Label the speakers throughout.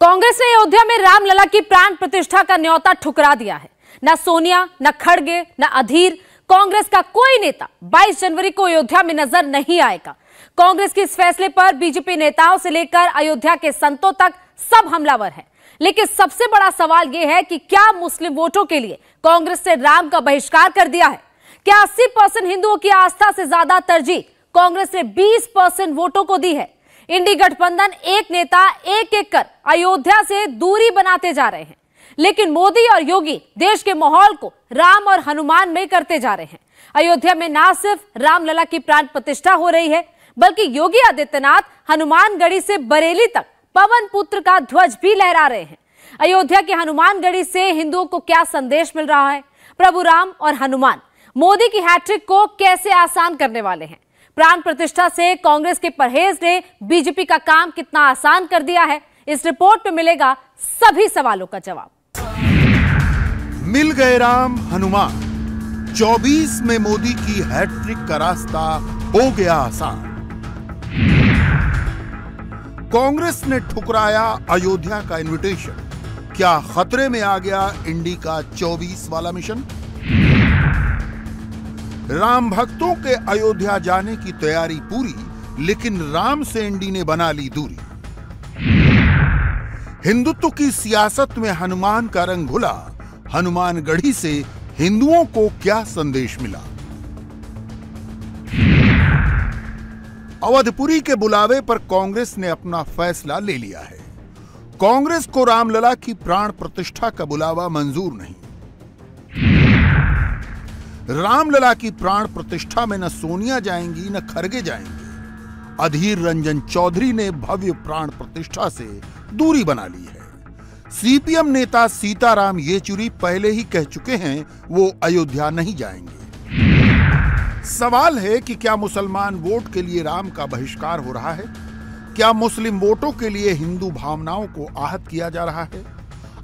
Speaker 1: कांग्रेस ने अयोध्या में रामलला की प्राण प्रतिष्ठा का न्योता ठुकरा दिया है। न सोनिया, न खड़गे, न अधीर। कांग्रेस का कोई नेता 22 जनवरी को अयोध्या में नज़र नहीं आएगा। कांग्रेस के इस फैसले पर बीजेपी नेताओं से लेकर अयोध्या के संतों तक सब हमलावर हैं। लेकिन सबसे बड़ा सवाल यह है कि क्या मुस्लिम वोटों के लिए कांग्रेस ने राम का बहिष्कार कर दिया है? क्या 80 परसेंट हिंदुओं की आस्था से ज़्यादा तरजीह कांग्रेस ने 20 परसेंट वोटों को दी है? इंडी गठबंधन एक नेता एक एक कर अयोध्या से दूरी बनाते जा रहे हैं। लेकिन मोदी और योगी देश के माहौल को राम और हनुमान में करते जा रहे हैं। अयोध्या में ना सिर्फ़ रामलला की प्राण प्रतिष्ठा हो रही है, बल्कि योगी आदित्यनाथ हनुमानगढ़ी से बरेली तक पवन पुत्र का ध्वज भी लहरा रहे हैं। अयोध्या के हनुमानगढ़ी से हिंदुओं को क्या संदेश मिल रहा है? प्रभु राम और हनुमान, मोदी की हैट्रिक को कैसे आसान करने वाले हैं? प्राण प्रतिष्ठा से कांग्रेस के परहेज ने बीजेपी का काम कितना आसान कर दिया है। इस रिपोर्ट में मिलेगा सभी सवालों का जवाब।
Speaker 2: मिल गए राम हनुमान। 24 में मोदी की हैट्रिक का रास्ता हो गया आसान। कांग्रेस ने ठुकराया अयोध्या का इनविटेशन क्या खतरे में आ गया इंडी का 24 वाला मिशन राम भक्तों के अयोध्या जाने की तैयारी पूरी, लेकिन राम से इंडी ने बना ली दूरी। हिंदुत्व की सियासत में हनुमान का रंग घुला। हनुमानगढ़ी से हिंदुओं को क्या संदेश मिला? अवधपुरी के बुलावे पर कांग्रेस ने अपना फैसला ले लिया है। कांग्रेस को रामलला की प्राण प्रतिष्ठा का बुलावा मंजूर नहीं। रामलला की प्राण प्रतिष्ठा में न सोनिया जाएँगी, न खरगे जाएँगे। अधीर रंजन चौधरी ने भव्य प्राण प्रतिष्ठा से दूरी बना ली है। सीपीएम नेता सीताराम येचुरी पहले ही कह चुके हैं, वो अयोध्या नहीं जाएँगे। सवाल है कि क्या मुसलमान वोट के लिए राम का बहिष्कार हो रहा है? क्या मुस्लिम वोटों के लिए हिंदू भावनाओं को आहत किया जा रहा है?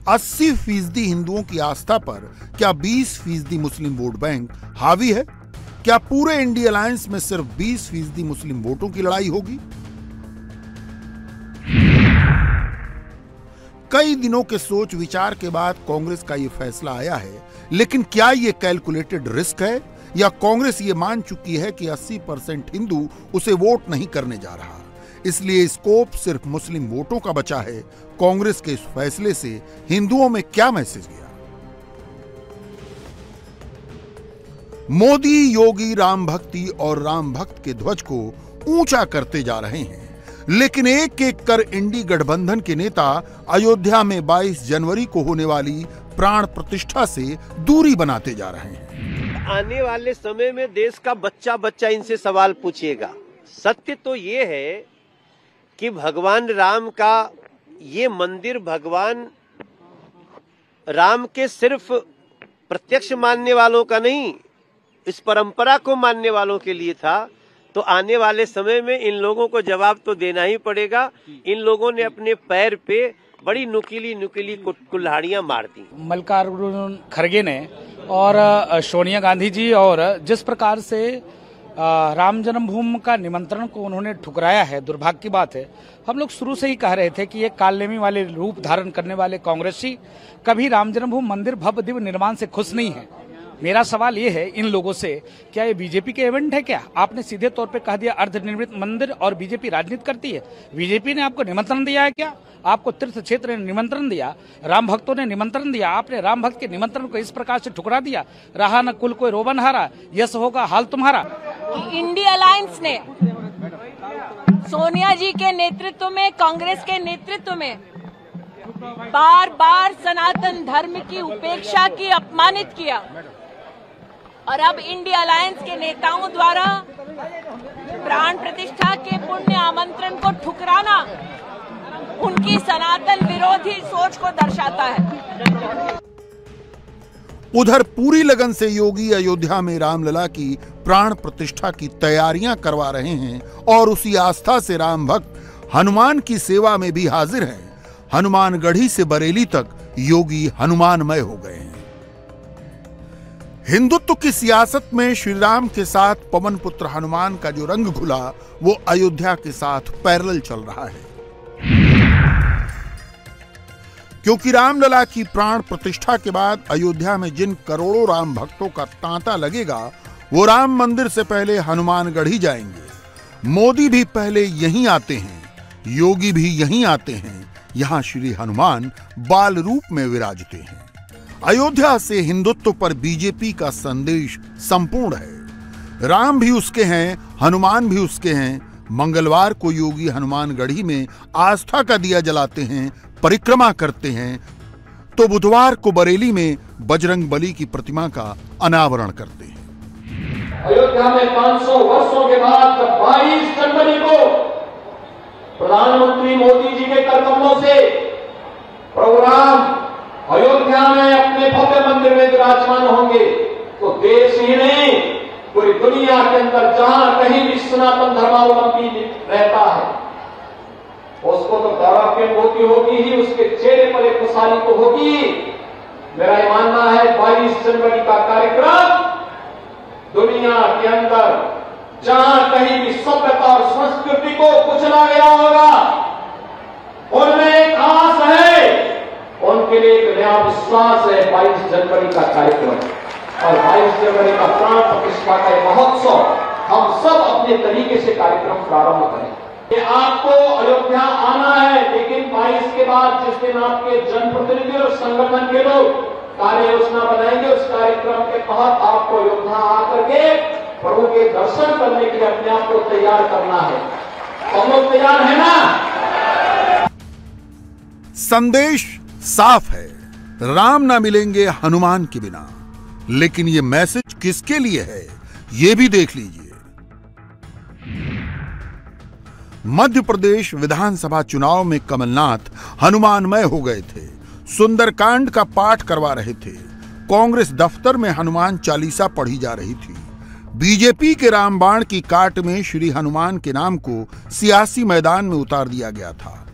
Speaker 2: 80 फ़ीसदी हिंदुओं की आस्था पर क्या 20 फ़ीसदी मुस्लिम वोट बैंक हावी है? क्या पूरे इंडिया अलायंस में सिर्फ़ 20 फ़ीसदी मुस्लिम वोटों की लड़ाई होगी? कई दिनों के सोच विचार के बाद कांग्रेस का यह फैसला आया है, लेकिन क्या यह कैलकुलेटेड रिस्क है? या कांग्रेस ये मान चुकी है कि 80 परसेंट हिंदू उसे वोट नहीं करने जा रहा? इसलिए स्कोप सिर्फ़ मुस्लिम वोटों का बचा है। कांग्रेस के इस फैसले से हिंदुओं में क्या मैसेज गया? मोदी, योगी, राम भक्ति और राम भक्त के ध्वज को ऊँचा करते जा रहे हैं। लेकिन एक एक कर इंडी गठबंधन के नेता अयोध्या में 22 जनवरी को होने वाली प्राण प्रतिष्ठा से दूरी बनाते जा रहे हैं।
Speaker 3: आने वाले समय में देश का बच्चा बच्चा इनसे सवाल पूछेगा सत्य तो ये है कि भगवान राम का ये मंदिर भगवान राम के सिर्फ़ प्रत्यक्ष मानने वालों का नहीं, इस परंपरा को मानने वालों के लिए था। तो आने वाले समय में इन लोगों को जवाब तो देना ही पड़ेगा। इन लोगों ने अपने पैर पे बड़ी नुकीली नुकीली कुल्हाड़ियाँ मार दी।
Speaker 4: मल्लिकार्जुन खड़गे ने और सोनिया गांधी जी और, जिस प्रकार से राम जन्मभूमि का निमंत्रण को उन्होंने ठुकराया है। दुर्भाग्य की बात है। हम लोग शुरू से ही कह रहे थे कि ये कालनेमी वाले रूप धारण करने वाले कांग्रेसी कभी राम जन्मभूमि मंदिर भव्य दिव्य निर्माण से खुश नहीं है। मेरा सवाल ये है इन लोगों से, क्या ये बीजेपी के इवेंट है क्या? आपने सीधे तौर पे कह दिया अर्धनिर्मित मंदिर और बीजेपी राजनीति करती है। बीजेपी ने आपको निमंत्रण दिया है क्या? आपको तीर्थ क्षेत्र ने निमंत्रण दिया, राम भक्तों ने निमंत्रण दिया, आपने राम भक्त के निमंत्रण को इस प्रकार से ठुकरा दिया, रहा न कुल कोई रोबन हारा यश होगा हाल तुम्हारा।
Speaker 5: इंडिया अलायंस ने सोनिया जी के नेतृत्व में, कांग्रेस के नेतृत्व में बार बार सनातन धर्म की उपेक्षा की, अपमानित किया। और अब इंडिया अलायंस के नेताओं द्वारा प्राण प्रतिष्ठा के पुण्य आमंत्रण को ठुकराना उनकी सनातन विरोधी सोच को दर्शाता है।
Speaker 2: उधर पूरी लगन से योगी अयोध्या में रामलला की प्राण प्रतिष्ठा की तैयारियाँ करवा रहे हैं और उसी आस्था से राम भक्त हनुमान की सेवा में भी हाजिर हैं। हनुमानगढ़ी से बरेली तक योगी हनुमानमय हो गए हैं। हिंदुत्व की सियासत में श्री राम के साथ पवन पुत्र हनुमान का जो रंग घुला, वो अयोध्या के साथ पैरल चल रहा है। क्योंकि रामलला की प्राण प्रतिष्ठा के बाद अयोध्या में जिन करोड़ों राम भक्तों का तांता लगेगा, वो राम मंदिर से पहले हनुमानगढ़ ही जाएँगे। मोदी भी पहले यहीं आते हैं, योगी भी यहीं आते हैं, यहाँ श्री हनुमान बाल रूप में विराजते हैं। अयोध्या से हिंदुत्व पर बीजेपी का संदेश संपूर्ण है। राम भी उसके हैं, हनुमान भी उसके हैं, मंगलवार को योगी हनुमानगढ़ी में आस्था का दिया जलाते हैं परिक्रमा करते हैं तो बुधवार को बरेली में बजरंग बली की प्रतिमा का अनावरण करते हैं।
Speaker 6: अयोध्या में 500 वर्षों के बाद 22 जनवरी को प्रधानमंत्री मोदी जी के करकमों से प्रोग्राम अयोध्या में अपने भव्य मंदिर में विराजमान होंगे तो देश ही नहीं, पूरी दुनिया के अंदर जहाँ कहीं भी सनातन धर्मावलंबी रहता है। उसको तो गौरव की अनुभूति होगी ही, उसके चेहरे पर एक खुशहाली तो होगी। मेरा ये मानना है 22 जनवरी का कार्यक्रम। दुनिया के अंदर जहाँ कहीं भी सभ्यता और संस्कृति को कुचला गया होगा, उनमें एक आस है, उनके लिए एक नया विश्वास है 22 जनवरी का कार्यक्रम। और 22 जनवरी का प्राण प्रतिष्ठा का महोत्सव, हम सब अपने तरीके से कार्यक्रम प्रारंभ करें। कि आपको अयोध्या आना है, लेकिन 22 के बाद जिस दिन आपके जनप्रतिनिधि और संगठन के लोग कार्य योजना बनाएँगे, उस कार्यक्रम के तहत आपको अयोध्या आकर के प्रभु के दर्शन करने के लिए अपने आप को तैयार करना है। हम लोग तैयार है ना?
Speaker 2: संदेश साफ़ है। राम ना मिलेंगे हनुमान के बिना। लेकिन ये मैसेज किसके लिए है, ये भी देख लीजिए। मध्य प्रदेश विधानसभा चुनाव में कमलनाथ हनुमानमय हो गए थे। सुंदरकांड का पाठ करवा रहे थे। कांग्रेस दफ्तर में हनुमान चालीसा पढ़ी जा रही थी। बीजेपी के रामबाण की काट में श्री हनुमान के नाम को सियासी मैदान में उतार दिया गया था।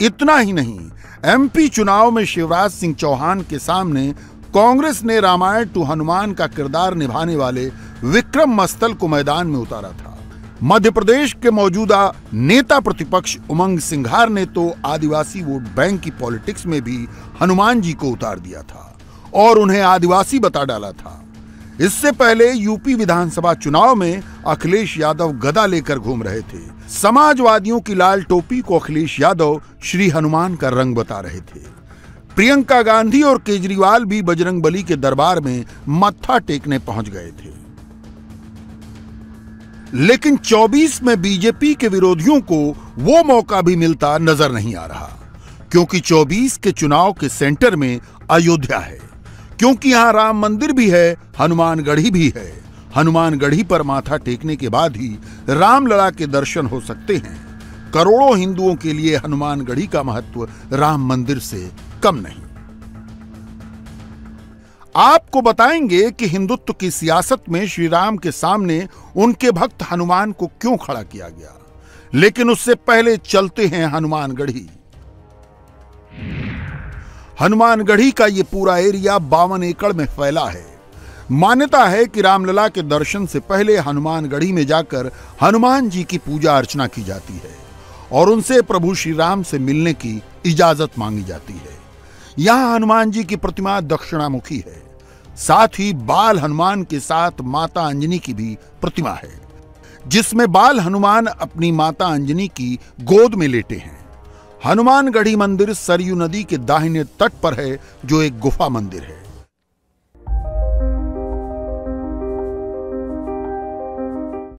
Speaker 2: इतना ही नहीं, एमपी चुनाव में शिवराज सिंह चौहान के सामने कांग्रेस ने रामायण टू हनुमान का किरदार निभाने वाले विक्रम मस्तल को मैदान में उतारा था। मध्य प्रदेश के मौजूदा नेता प्रतिपक्ष उमंग सिंघार ने तो आदिवासी वोट बैंक की पॉलिटिक्स में भी हनुमान जी को उतार दिया था और उन्हें आदिवासी बता डाला था। इससे पहले यूपी विधानसभा चुनाव में अखिलेश यादव गदा लेकर घूम रहे थे। समाजवादियों की लाल टोपी को अखिलेश यादव श्री हनुमान का रंग बता रहे थे। प्रियंका गांधी और केजरीवाल भी बजरंग बली के दरबार में मत्था टेकने पहुँच गए थे। लेकिन 24 में बीजेपी के विरोधियों को वो मौका भी मिलता नज़र नहीं आ रहा, क्योंकि 24 के चुनाव के सेंटर में अयोध्या है। क्योंकि यहाँ राम मंदिर भी है, हनुमानगढ़ी भी है। हनुमानगढ़ी पर माथा टेकने के बाद ही रामलला के दर्शन हो सकते हैं। करोड़ों हिंदुओं के लिए हनुमानगढ़ी का महत्व राम मंदिर से कम नहीं। आपको बताएँगे कि हिंदुत्व की सियासत में श्री राम के सामने उनके भक्त हनुमान को क्यों खड़ा किया गया? लेकिन उससे पहले चलते हैं हनुमानगढ़ी। हनुमानगढ़ी का ये पूरा एरिया बावन एकड़ में फैला है। मान्यता है कि रामलला के दर्शन से पहले हनुमानगढ़ी में जाकर हनुमान जी की पूजा अर्चना की जाती है और उनसे प्रभु श्री राम से मिलने की इजाज़त मांगी जाती है। यहाँ हनुमान जी की प्रतिमा दक्षिणामुखी है। साथ ही बाल हनुमान के साथ माता अंजनी की भी प्रतिमा है, जिसमें बाल हनुमान अपनी माता अंजनी की गोद में लेटे हैं। हनुमानगढ़ी मंदिर सरयू नदी के दाहिने तट पर है, जो एक गुफा मंदिर है।